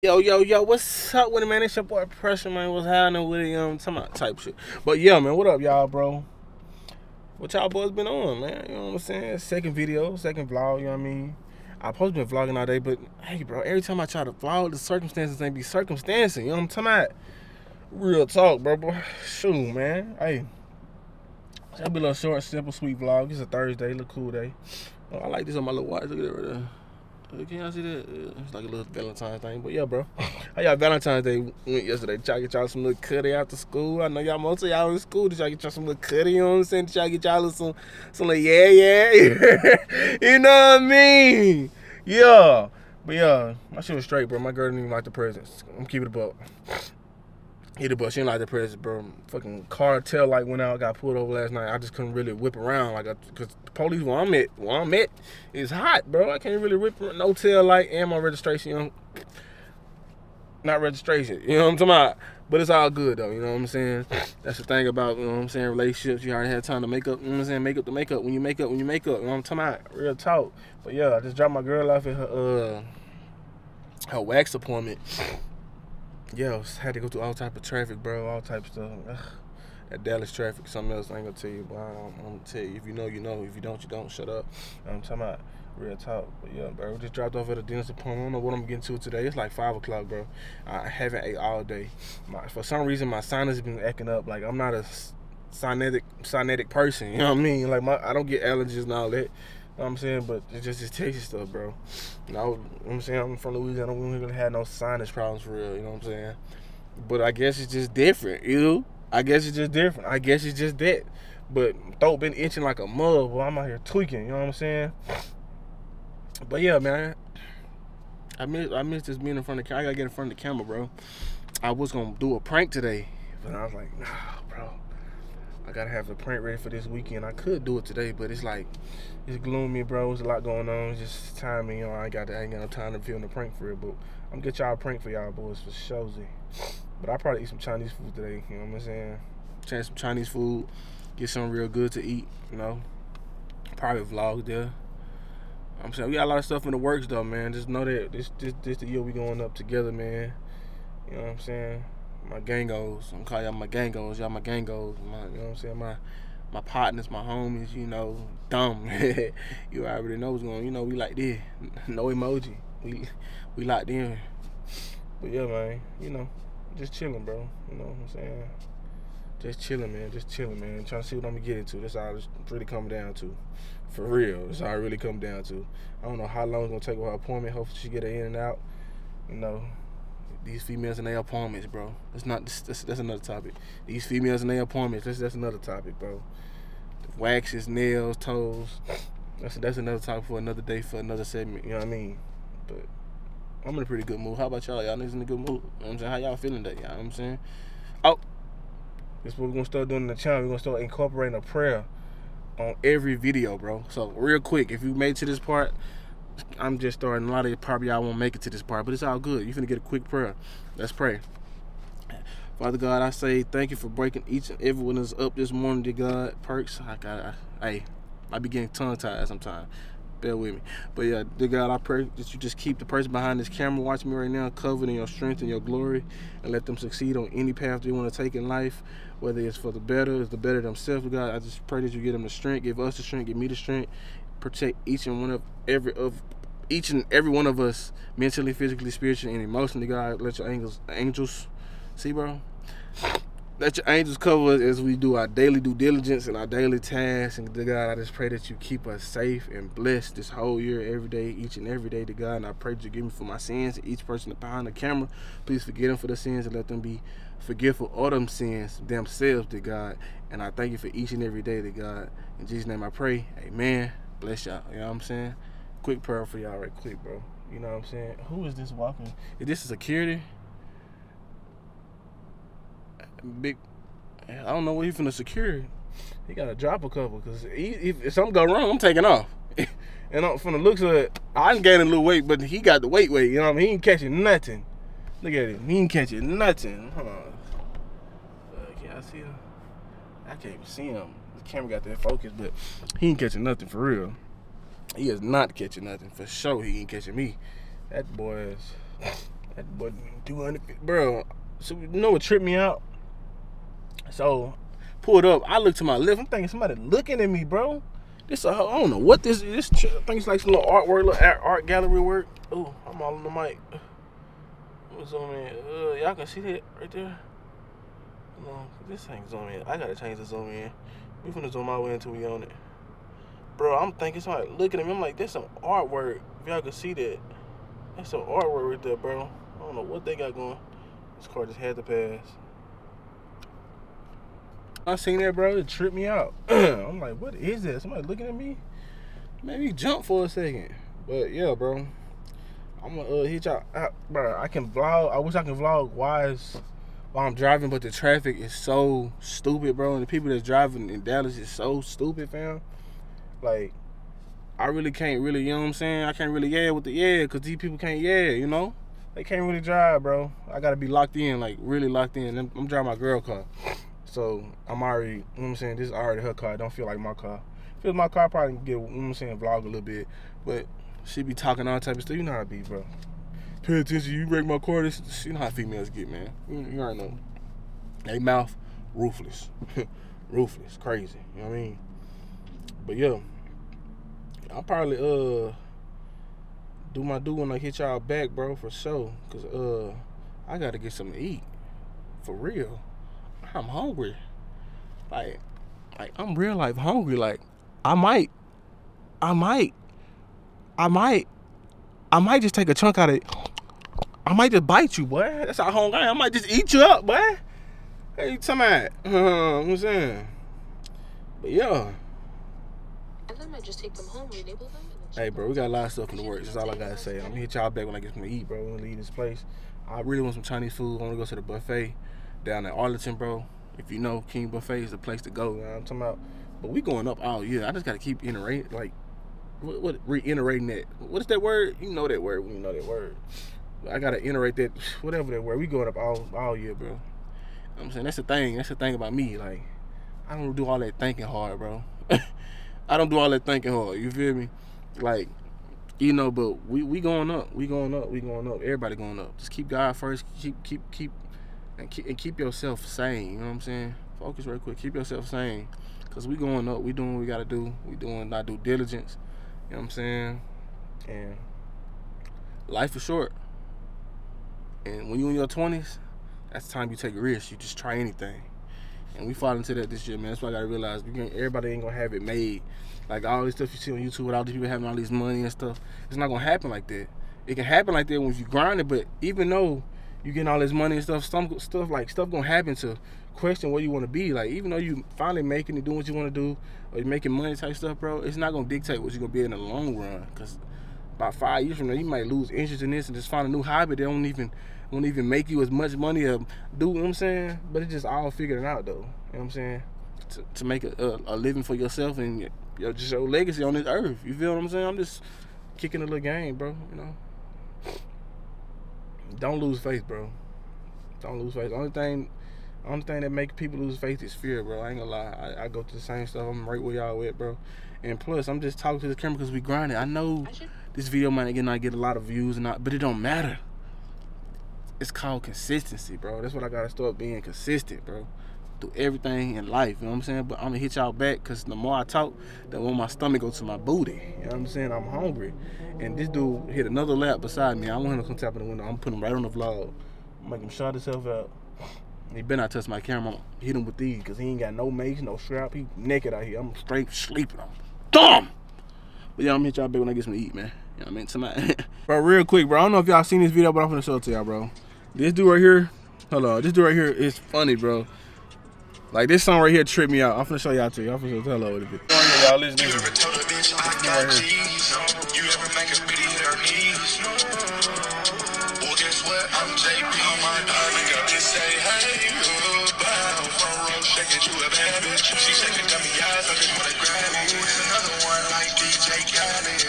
Yo, yo, yo, what's up with it, man? It's your boy Pressure, man. What's happening with it? Um, some type shit. But yeah, man, what up, y'all, bro? What y'all boys been on, man? You know what I'm saying? Second video, second vlog, you know what I mean? I supposed to be vlogging all day, but hey, bro, every time I try to vlog, the circumstances ain't be circumstancing. You know what I'm talking about? Real talk, bro. bro. Shoot, man. Hey, that'll be a little short, simple, sweet vlog. It's a Thursday, look cool day. Oh, I like this on my little watch. Look at it right there. Uh, can y'all see that? It's like a little Valentine's thing. But yeah, bro. How y'all Valentine's Day went yesterday? Did y'all get y'all some little cutty after school? I know y'all most of y'all in school. Did y'all get y'all some little cutty, you know what I'm saying? Did y'all get y'all some, some little yeah, yeah? you know what I mean? Yeah. But yeah, my shit was straight, bro. My girl didn't even like the presents. I'm keeping it up. Hit the bus. She didn't like the presents, bro. Fucking car tail light went out. Got pulled over last night. I just couldn't really whip around like, cause the police where I'm at, where I'm at, is hot, bro. I can't really whip no tail light and my registration. You know, not registration. You know what I'm talking about? But it's all good though. You know what I'm saying? That's the thing about you know what I'm saying relationships. You already had time to make up. You know what I'm saying? Make up the makeup when you make up when you make up. You know what I'm talking about? Real talk. But yeah, I just dropped my girl off at her uh her wax appointment yeah, had to go through all type of traffic, bro. All type of stuff. Ugh. That Dallas traffic, something else I ain't gonna tell you, but I'm, I'm, gonna tell you. If you know, you know. If you don't, you don't. Shut up. I'm talking about real talk. But yeah, bro, we just dropped off at a dentist appointment. I don't know what I'm getting to today. It's like five o'clock, bro. I haven't ate all day. My, for some reason, my sinus has been acting up. Like I'm not a sinetic sinetic person. You know what I mean? Like my, I don't get allergies and all that know what I'm saying? But it's just this tasty stuff, bro. You know, I'm saying? I'm from Louisiana. We don't even have no sinus problems for real. You know what I'm saying? But I guess it's just different, you know? I guess it's just different. I guess it's just that. But throat been itching like a mug while I'm out here tweaking. You know what I'm saying? But yeah, man. I miss I miss just being in front of the camera. I gotta get in front of the camera, bro. I was gonna do a prank today, but I was like, nah, bro. I gotta have the prank ready for this weekend. I could do it today, but it's like it's gloomy, bro. There's a lot going on. It's just timing, you know. I ain't got I ain't got no time to film the prank for it, but I'm gonna get y'all a prank for y'all boys for showsy. But I probably eat some Chinese food today. You know what I'm saying? Try some Chinese food, get something real good to eat. You know, probably vlog there. I'm saying we got a lot of stuff in the works though, man. Just know that this this this the year we going up together, man. You know what I'm saying? My gangos. I'm calling y'all my gangos. Y'all my gangos. My, you know what I'm saying? My my partners, my homies, you know, dumb. you already know what's going on. You know, we like this. No emoji. We we locked in. But yeah, man, you know, just chilling, bro. You know what I'm saying? Just chilling, man. Just chilling, man. Trying to see what I'm gonna get into. That's all it's really coming down to. For real. That's all it really come down to. I don't know how long it's gonna take with her appointment. Hopefully she get her in and out. You know, these females in their apartments, bro. That's not that's, that's another topic. These females in their apartments, that's that's another topic, bro. Waxes, nails, toes. That's that's another topic for another day for another segment. You know what I mean? But I'm in a pretty good mood. How about y'all? Y'all niggas in a good mood. You know what I'm saying? How y'all feeling that? You know what I'm saying? Oh, this is what we're gonna start doing in the channel. We're gonna start incorporating a prayer on every video, bro. So real quick, if you made to this part, I'm just starting. A lot of probably I won't make it to this part, but it's all good. You're gonna get a quick prayer. Let's pray. Father God, I say thank you for breaking each and every one of us up this morning, dear God. Perks, I got, I, hey, I be getting tongue tied sometimes. Bear with me. But yeah, dear God, I pray that you just keep the person behind this camera watching me right now covered in your strength and your glory and let them succeed on any path they want to take in life, whether it's for the better, it's the better themselves, God. I just pray that you give them the strength, give us the strength, give me the strength, protect each and one of every of each and every one of us mentally, physically, spiritually, and emotionally. God, let your angels, angels, see, bro. Let your angels cover us as we do our daily due diligence and our daily tasks. And to God, I just pray that you keep us safe and blessed this whole year, every day, each and every day, to God. And I pray that you give me for my sins. Each person behind the camera, please forgive them for the sins and let them be forgetful of them sins themselves, to God. And I thank you for each and every day, to God. In Jesus' name I pray. Amen. Bless y'all. You know what I'm saying? Quick prayer for y'all right quick, bro. You know what I'm saying? Who is this walking? Is this a security? Big, I don't know what he finna secure. He gotta drop a couple, cause if, something go wrong, I'm taking off. and from the looks of it, I'm gaining a little weight, but he got the weight weight. You know what I mean? He ain't catching nothing. Look at him. He ain't catching nothing. Hold on. Can I see him? I can't even see him camera got that focus, but he ain't catching nothing for real. He is not catching nothing for sure. He ain't catching me. That boy is. But 200, bro. So you know what tripped me out? So pulled up. I look to my left. I'm thinking somebody looking at me, bro. This I I don't know what this this ch- I think it's like some little artwork, little art, gallery work. Oh, I'm all on the mic. Me zoom in. Uh, y'all can see that right there. No, this ain't zoom in. I gotta change the zoom in. We finna zoom my way until we own it. Bro, I'm thinking somebody looking at me. I'm like, there's some artwork. If y'all can see that. That's some artwork right there, bro. I don't know what they got going. This car just had to pass. I seen that, bro. It tripped me out. I'm like, what is that? Somebody looking at me? Maybe jump for a second. But yeah, bro. I'm gonna uh, hit y'all, bro. I can vlog. I wish I can vlog wise while I'm driving, but the traffic is so stupid, bro. And the people that's driving in Dallas is so stupid, fam. Like, I really can't really, you know what I'm saying? I can't really yeah with the yeah, cause these people can't yeah, you know? They can't really drive, bro. I gotta be locked in, like really locked in. I'm, I'm driving my girl car. So I'm already, you know what I'm saying? This is already her car. It don't feel like my car. Was my car, I probably get, you know what I'm saying, vlog a little bit. But she be talking all type of stuff. You know how it be, bro. Pay attention. You break my car. This, you know how females get, man. You, you already know. They mouth ruthless, ruthless, crazy. You know what I mean? But yeah, I'll probably uh do my do when I hit y'all back, bro, for sure. Cause uh I gotta get something to eat. For real. I'm hungry. Like like I'm real life hungry. Like I might I might I might I might just take a chunk out of it. I might just bite you, boy. That's how hungry I am. I might just eat you up, boy. Hey, you talking about? Uh, what I'm saying? But yeah. And then I just take them home, them, Hey, bro, we got a lot of stuff in the works. That's all I gotta say. I'm gonna hit y'all back when I get something to eat, bro. When I leave this place. I really want some Chinese food. I wanna go to the buffet down at Arlington, bro. If you know, King Buffet is the place to go. You know what I'm talking about. But we going up all year. I just gotta keep iterating, like, what, what reiterating that. What is that word? You know that word you know that word. I gotta iterate that, whatever that word. We going up all all year, bro. I'm saying that's the thing. That's the thing about me. Like, I don't do all that thinking hard, bro. I don't do all that thinking hard. You feel me? Like, you know, but we we going up. We going up. We going up. Everybody going up. Just keep God first. Keep keep keep and keep and keep yourself sane. You know what I'm saying? Focus real quick. Keep yourself sane. Cause we going up. We doing what we gotta do. We doing our due diligence. You know what I'm saying? And life is short. And when you in your twenties, that's the time you take a risk. You just try anything. And we fall into that this year, man. That's why I gotta realize everybody ain't gonna have it made. Like all this stuff you see on YouTube with all these people having all this money and stuff, it's not gonna happen like that. It can happen like that when you grind it, but even though you getting all this money and stuff, some stuff like stuff gonna happen to question where you want to be. Like even though you finally making it, doing what you want to do, or you making money type stuff, bro, it's not gonna dictate what you're gonna be in the long run. Cause about five years from now, you might lose interest in this and just find a new hobby that don't even won't even make you as much money or do. You know what I'm saying? But it's just all figuring out though. You know what I'm saying? To, to make a, a, a living for yourself and your, your just your legacy on this earth. You feel what I'm saying? I'm just kicking a little game, bro. You know. Don't lose faith, bro. Don't lose faith. The only thing, only thing that make people lose faith is fear, bro. I ain't gonna lie. I, I go through the same stuff. I'm right where y'all at, bro. And plus, I'm just talking to the camera because we grinding. I know I this video might get not get a lot of views and not, but it don't matter. It's called consistency, bro. That's what I gotta start being consistent, bro. Do everything in life, you know what I'm saying? But I'm gonna hit y'all back because the more I talk, the more my stomach goes to my booty. You know what I'm saying? I'm hungry. And this dude hit another lap beside me. I want him to come tap in the window. I'm putting him right on the vlog. Make him shut himself out. He better not touch my camera. I'm hit him with these because he ain't got no mace, no strap. He naked out here. I'm straight sleeping on. Dumb! But yeah, I'm gonna hit y'all back when I get some to eat, man. You know what I mean? Somebody. bro, real quick, bro. I don't know if y'all seen this video, but I'm gonna show it to y'all, bro. This dude right here, hold on. This dude right here is funny, bro. Like this song right here tripped me out. I'm gonna show y'all to you. I'm gonna show hello with it. Y'all listen to ever told a bad bitch. She shaking dummy eyes, I just wanna grab it. It's another one like DJ Khaled.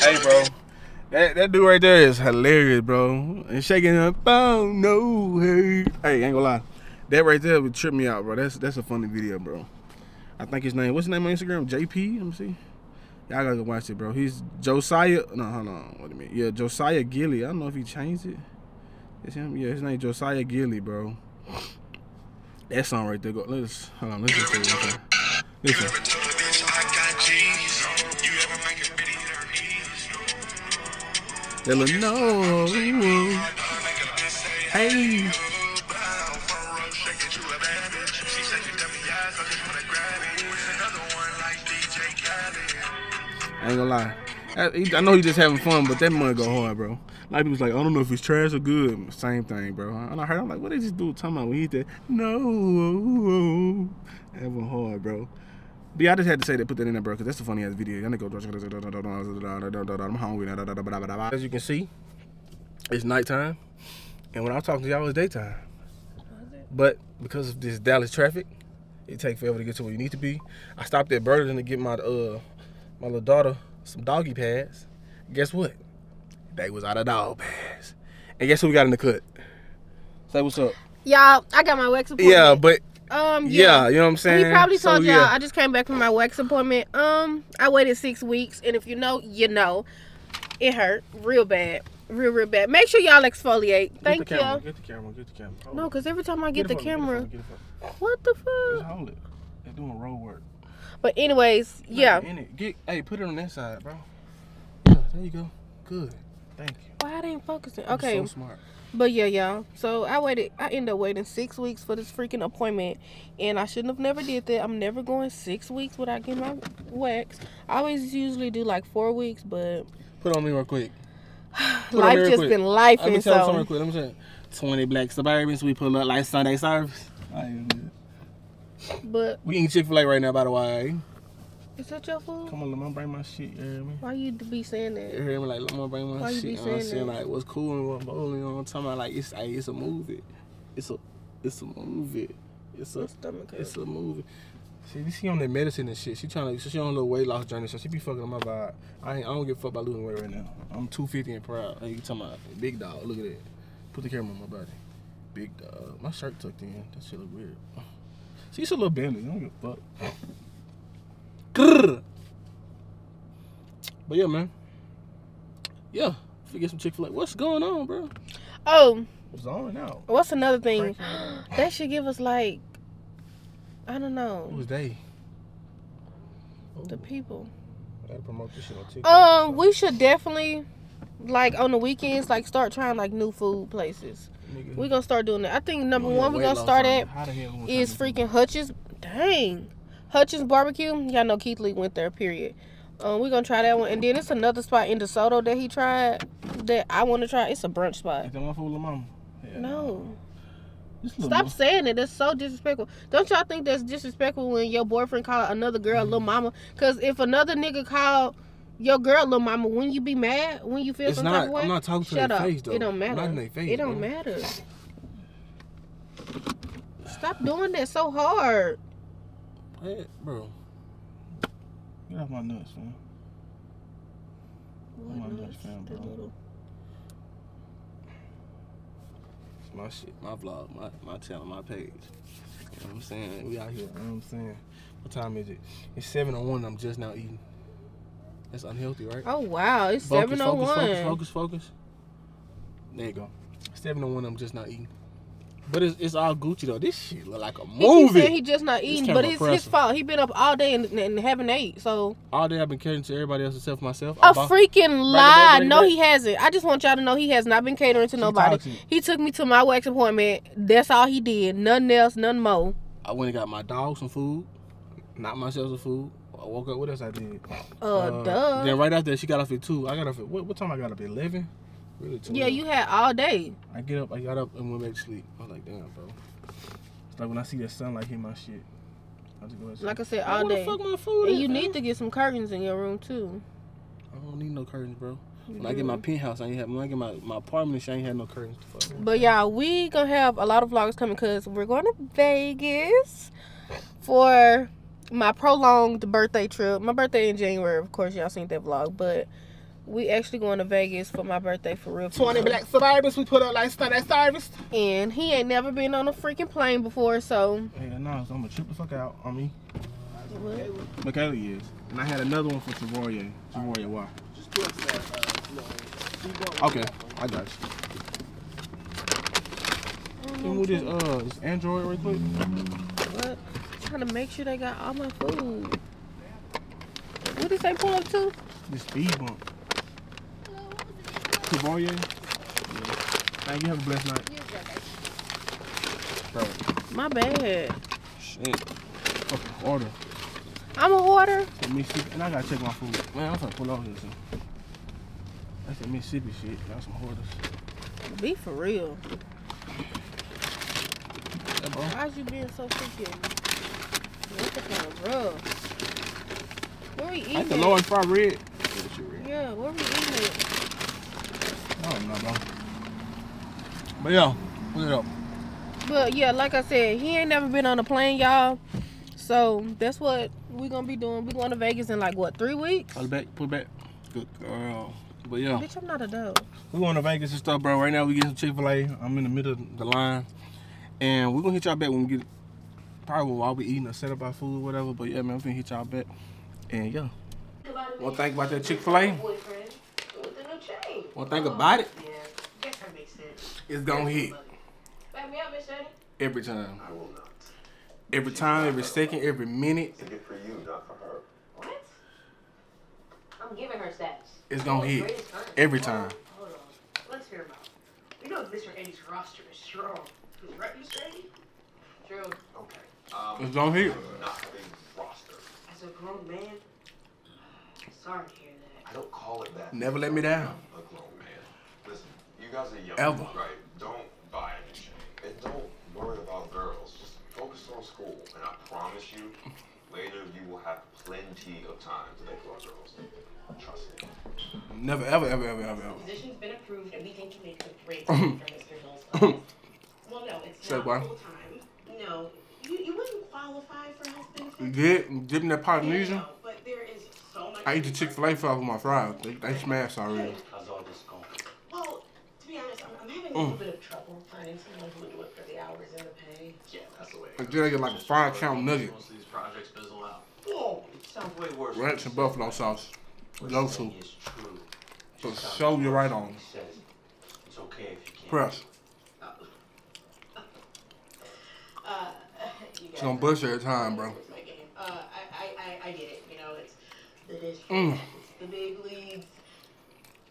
Hey, bro. That, that dude right there is hilarious, bro. And shaking up, oh no, hey. Hey, ain't gonna lie. That right there would trip me out, bro. That's that's a funny video, bro. I think his name, what's his name on Instagram? JP? Let me see. Y'all gotta go watch it, bro. He's Josiah. No, hold on. What do you mean? Yeah, Josiah Gilly. I don't know if he changed it. It's him. Yeah, his name Josiah Gilly, bro. That song right there. Go. Let's hold on. Listen to it. one time. Listen. ever told a bitch I got G's? You ever make a bitty hit her knees? They look no. Make a bitch say, Hey. bow. Front row, shake it, you a bad bitch. She said you dummy eyes, I just wanna grab it. It's another one like DJ Khaled. I ain't gonna lie. I, I know he just having fun, but that money go hard, bro. A lot of like, I don't know if it's trash or good. Same thing, bro. And I heard, I'm like, what is this dude talking about when he did? No. That went hard, bro. But yeah, I just had to say that, put that in there, bro, because that's a funny ass video. Y'all go, I'm hungry. As you can see, it's nighttime. And when I was talking to y'all, it was daytime. But because of this Dallas traffic, it take forever to get to where you need to be. I stopped at Burlington to get my uh my little daughter some doggy pads. Guess what? They was out of dog pads. And guess who we got in the cut? Say what's up. Y'all, I got my wax appointment. Yeah, but um, yeah, you know what I'm saying? He probably So, told y'all yeah. I just came back from my wax appointment. Um, I waited six weeks, and if you know, you know, it hurt real bad, real real bad. Make sure y'all exfoliate. Get Thank the camera, you. Get the camera. Get the camera. Hold No, cause every time I get, it the from me, get it camera, from me, get it from me. what the Just fuck? hold it. They're doing road work. But anyways, yeah. In it. Get, hey, put it on that side, bro. Yeah, there you go. Good. Thank you. Why I ain't focusing? Okay, So smart. but yeah, y'all. So I waited. I ended up waiting six weeks for this freaking appointment, and I shouldn't have never did that. I'm never going six weeks without getting my wax. I always usually do like four weeks, but Put on me real quick. Put it on me life just quick. been life, Let me tell you something real so quick. Let me say, twenty black Suburbans. We pull up like Sunday service. I ain't good. but We eating Chick Fil A right now, by the way. Is that your food? Come on, let me bring my shit. You hear me? Why you be saying that? You hear me? Like, let me bring my Why you shit. be You know what I'm saying that? Like, what's cool and what's bowling. You know what I'm talking about? Like, it's, hey, it's a movie. It's a, it's a movie. It's a, it's a movie. See, she on that medicine and shit. She trying to, she on a little weight loss journey, so she be fucking on my vibe. I ain't, I don't give a fuck about losing weight right now. I'm 250 and proud. Hey, you talking about big dog? Look at that. Put the camera on my body. Big dog. My shirt tucked in. That shit look weird. See, it's a little belly. I don't give a fuck. Grrr. But yeah, man. Yeah. If we get some Chick Fil A, what's going on, bro? Oh, It's on now. what's another thing? They should give us like, I don't know, Who's they? the people. Gotta promote this shit on TikTok. Um, we should definitely, like on the weekends, like start trying like new food places. Nigga. We gonna start doing that. I think number You one we weight gonna start at How the hell we gonna is freaking Hutchins. Dang, Hutchins Barbecue. Y'all know Keith Lee went there. Period. Um, we gonna try that one, and then it's another spot in DeSoto that he tried that I want to try. It's a brunch spot. Is that my fool, Lil' mama? Yeah. No, Just a little stop saying it. That's so disrespectful. Don't y'all think that's disrespectful when your boyfriend call another girl little mama? Cause if another nigga called your girl little mama, when you be mad, when you feel It's some not. type of way, I'm not talking to shut their up. face, though. It don't matter. Not in their face, it don't bro. matter. Stop doing that so hard. Hey, bro. Get off my nuts, man. What my nuts? nuts, fam, bro. little- It's my shit, my vlog, my, my channel, my page. You know what I'm saying? We out here. You know what I'm saying? What time is it? It's 7.01 I'm just now eating. That's unhealthy, right? Oh wow, it's Focus, seven oh focus, focus, one. focus, focus. There you go. 7.01 I'm just not eating. But it's, it's all Gucci, though. This shit look like a He movie. he just not eating, but it's his fault. He been up all day and, and haven't ate. So All day I've been catering to everybody else except myself. A freaking lie. back, No, back. he hasn't. I just want y'all to know he has not been catering to She nobody. toxic. He took me to my wax appointment. That's all he did. Nothing else. Nothing more. I went and got my dog some food, not myself some food. I woke up. What else I did? Uh, duh. Then right after she got off at two. I got off at what, what time? I got up at eleven. Really? 12. yeah, you had all day. I get up. I got up and went back to sleep. I was like, damn, bro. It's like when I see that sunlight hit my shit. I just go ahead Like I said, all day. fuck my food. And you fam. need to get some curtains in your room too. I don't need no curtains, bro. You When I get my penthouse, I ain't have. When I get my, my apartment, I ain't had no curtains. To fuck. with. But yeah, we gonna have a lot of vlogs coming because we're going to Vegas for my prolonged birthday trip. My birthday in January, of course, y'all seen that vlog, but we actually going to Vegas for my birthday for real. for real. survivors we put up like Sunday service. And he ain't never been on a freaking plane before, so Hey, no, so I'm gonna trip the fuck out on me. What? Michaela is. And I had another one for Tavoria. Tavoria, why? Just twist that. Uh, no. Okay, I got you. Can you move this uh this Android real quick? What? Trying to make sure they got all my food. What did they pull up to? This speed bump. Tavoria? Yeah. Thank you. Have a blessed night. Bro, My bad. shit. Fucking order. I'm a order. Some Mississippi, and I gotta check my food. Man, I'm gonna pull over here soon. That's that Mississippi shit. Got some hoarders. Be for real. Yeah, bro. Why's you being so freaking? What the kind of rough? Where we eating? Like the at? large fry red. Yeah, shit red. Yeah, where we eating it? I don't know, bro. But yeah, put it up. But yeah, like I said, he ain't never been on a plane, y'all. So that's what we gonna be doing. We going to Vegas in like what three weeks? Put it back, put it back. Good girl. But yeah, Bitch, I'm not a dog. we going to Vegas and stuff, bro. Right now we getting some Chick Fil A. I'm in the middle of the line, and we gonna hit y'all back when we get probably while we eating or set up our food or whatever. But yeah, man, we gonna hit y'all back. And yeah, one thing about that Chick Fil A, Boyfriend with the new chain. One thing about it, Yeah, guess that makes sense. it's gonna hit Back me up, Miss Shady. every time. I will not. Every time, every second, every minute, It's a gift for you, not for her. What? I'm giving her stats. it's gonna hit every time. Hold on. Let's hear about it. We know Mr. Eddie's roster is strong. Is right, Mr. Eddie? True. Okay. Um, It's gonna hit. not a roster. As a grown man, sorry to hear that. I don't call it that. Never let me down. I'm a grown man. Listen, you guys are young. Ever. Right. Don't buy any shit. And don't worry about girls. Just focus on school. And I promise you, later you will have plenty of time to think about girls. Trust me. Never, ever, ever, ever, ever, ever. Position's been approved, and we think you make a great fit for Mr. Hill's class. Well, no, it's Say not full time. No, you, you wouldn't qualify for health benefits. You good? Dipping that Polynesian? No, but there is so much. I eat the Chick Fil A fries with my fries. They, they smashed already. How's all this going? Well, to be honest, I'm, I'm having a Mm. little bit of trouble finding someone who would do it for the hours and the pay. Yeah, that's the way. I then I get like a five count nugget, Most of these projects fizzle out. Oh, It sounds way worse. ranch and buffalo sauce. What Go to. saying is true. So show sounds you like right on. Says it's okay if you can't. Press. uh, you She gonna bust every time, bro. It's my game. Uh, I, I, I, I get it. You know, it's the district, Mm. it's the big leagues,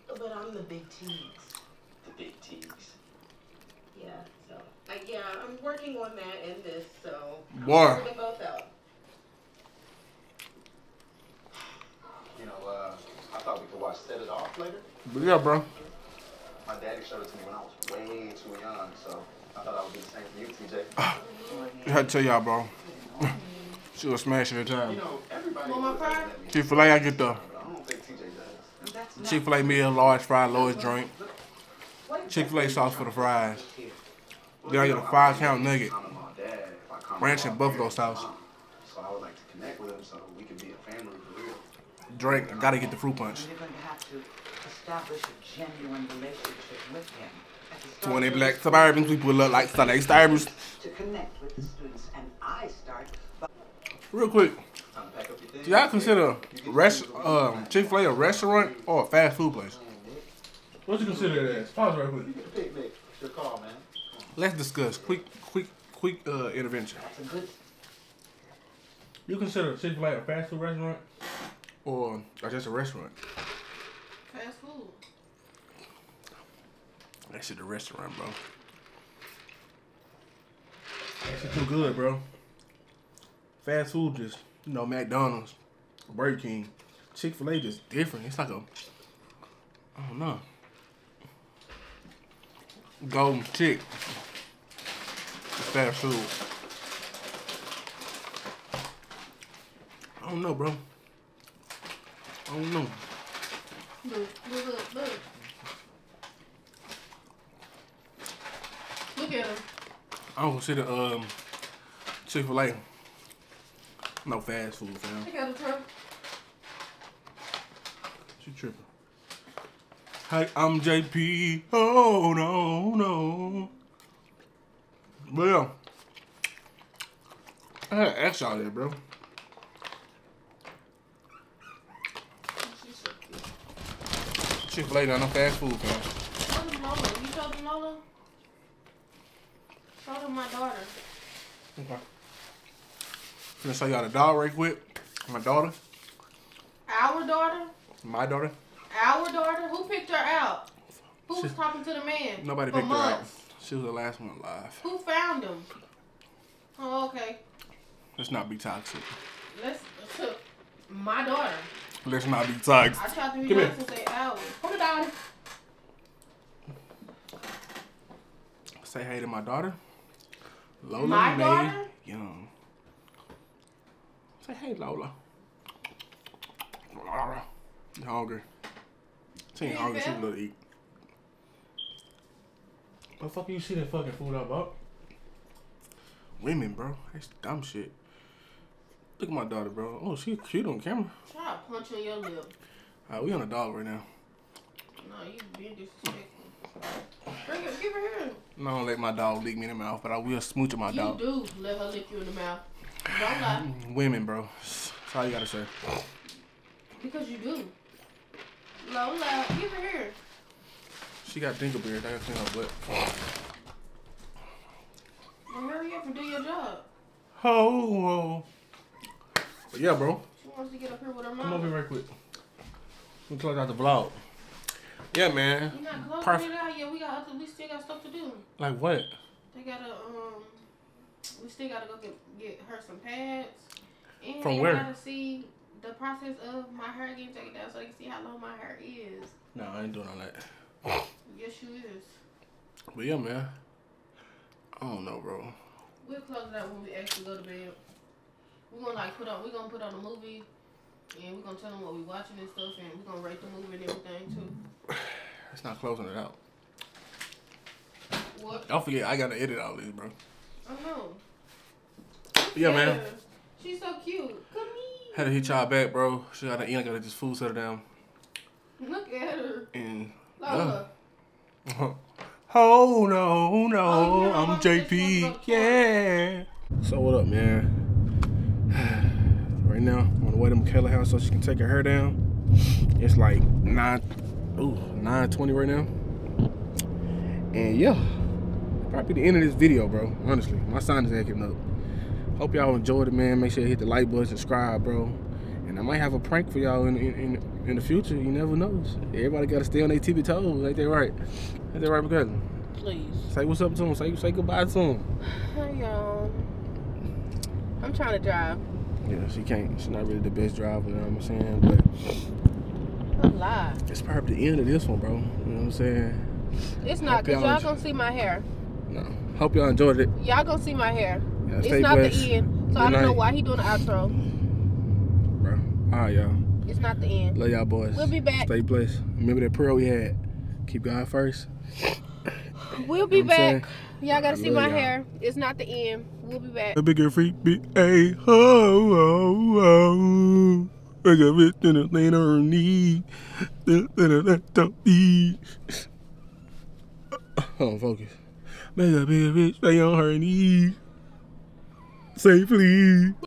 but I'm the big T's. The big T's. Yeah. So, I, yeah, I'm working on that and this. So, I'm Boy. figure them both out. You know, uh, I thought we could watch Set It Off later. But yeah, bro. My daddy showed it to me when I was way too young, so I thought I would do the same for you, TJ. I had to tell y'all, bro. she was smash every You time. know, everybody Want my was fry? looking at me, Chick Fil A, I get the but I don't think TJ does. That's Chick Fil A meal, large fry, lowest drink. Chick Fil A sauce for the fries. Then I get a five count nugget, ranch and buffalo sauce. So I we gotta get the fruit punch. You're to establish a genuine relationship with him. At the start, 20 there black suburbans, people look like Sunday Starbers. To connect with the students, and I start Real quick, up do y'all consider rest, um, Chick Fil A a restaurant or a fast food place? What you consider it as? Pause right quick. You get the picnic. It's your call, man. Let's discuss. Quick, quick, quick uh, intervention. that's a good You consider Chick Fil A a fast food restaurant or, or just a restaurant? Fast food. That shit a restaurant, bro. That shit too good, bro. Fast food just, you know, McDonald's, Burger King. Chick Fil A just different. It's like a, I don't know. Golden chick. Fast food. I don't know, bro. I don't know. Look, look, look, look. Look at him. I don't consider um Chick Fil A no fast food, fam. Look at him, Trump. She tripping. Hi, I'm JP. Oh no, no. But yeah, I had to ask y'all that, bro. Chick Fil A not no fast food fan. Lola? You them Lola? Show them my daughter. Okay. I'm gonna show y'all the dog right quick. My daughter. Our daughter. My daughter. Our daughter? Who picked her out? Who was She- talking to the man? Nobody for picked her out. She was the last one alive. Who found him? Oh, okay. Let's not be toxic. Let's. To my daughter. Let's not be toxic. I tried to be Come here. nice and say ours. Hold it down. Say hey to my daughter. Lola My May daughter? Young. Say hey, Lola. Lola. You hungry? She ain't You hungry. She fat? want to eat. What the fuck you see that fucking food up, up? Women, bro. That's dumb shit. Look at my daughter, bro. Oh, she cute on camera. Try to punch on your lip. Alright, we on a dog right now. No, you being disrespectful. Bring it, give her here. I'm not gonna let my dog lick me in the mouth, but I will smooch at my You dog. You do let her lick you in the mouth. Don't lie. Women, bro. That's all you gotta say. Because you do. Lola, give her here. She got dingleberries. I gotta clean her butt. Well, hurry up and do your job. Oh, oh. But yeah, bro. She wants to get up here with her mom. Come over here right quick. We close out the vlog. Yeah, man. You not closing Perfect. it out yet. We got other, we still got stuff to do. Like what? They gotta um, we still gotta go get get her some pads. And From where? Gotta see the process of my hair getting taken down, so they can see how long my hair is. No, I ain't doing all that. Yes, you is. But yeah, man. I don't know, bro. We'll close it out when we actually go to bed. We're gonna like put on. We're gonna put on a movie, and we're gonna tell them what we're watching and stuff, and we're gonna rate the movie and everything too. It's not closing it out. What? Don't forget, I gotta edit all this, bro. I know. But yeah, man. She's so cute. Come here. Had to hit y'all back, bro. She got to end. I gotta just food settle down. Look at her. And Lola. Oh no, oh, no, Oh, yeah, I'm I just JP. Yeah. So what up, man? Right now, I'm on the way to Michaela house so she can take her hair down. It's like nine, ooh, nine twenty right now. And yeah, probably the end of this video, bro. Honestly, my sign is acting up. Hope y'all enjoyed it, man. Make sure you hit the like button, subscribe, bro. And I might have a prank for y'all in in, in, the future. You never know. Everybody gotta stay on their TV toes. Ain't that right? Ain't that right, because Please. Say what's up to him. Say say goodbye to him. Hey y'all. I'm trying to drive. Yeah, she can't. She's not really the best driver. You know what I'm saying? But A lot. it's probably the end of this one, bro. You know what I'm saying? It's not because y'all gonna see my hair. No. Hope y'all enjoyed it. Y'all gonna see my hair. Yeah, it's not blessed. the end. So I don't know why he doing the outro. Bro. All right, y'all. It's not the end. Love y'all boys. We'll be back. Stay blessed. Remember that prayer we had. Keep God first. We'll be You know back. Y'all gotta I see my hair. It's not the end. We'll be back. A bigger freak beat. Hey, ho, ho, ho. Like a bitch in a lane on her knee. Don't be. Hold on, focus. Make a bigger bitch stay on her knees. Please.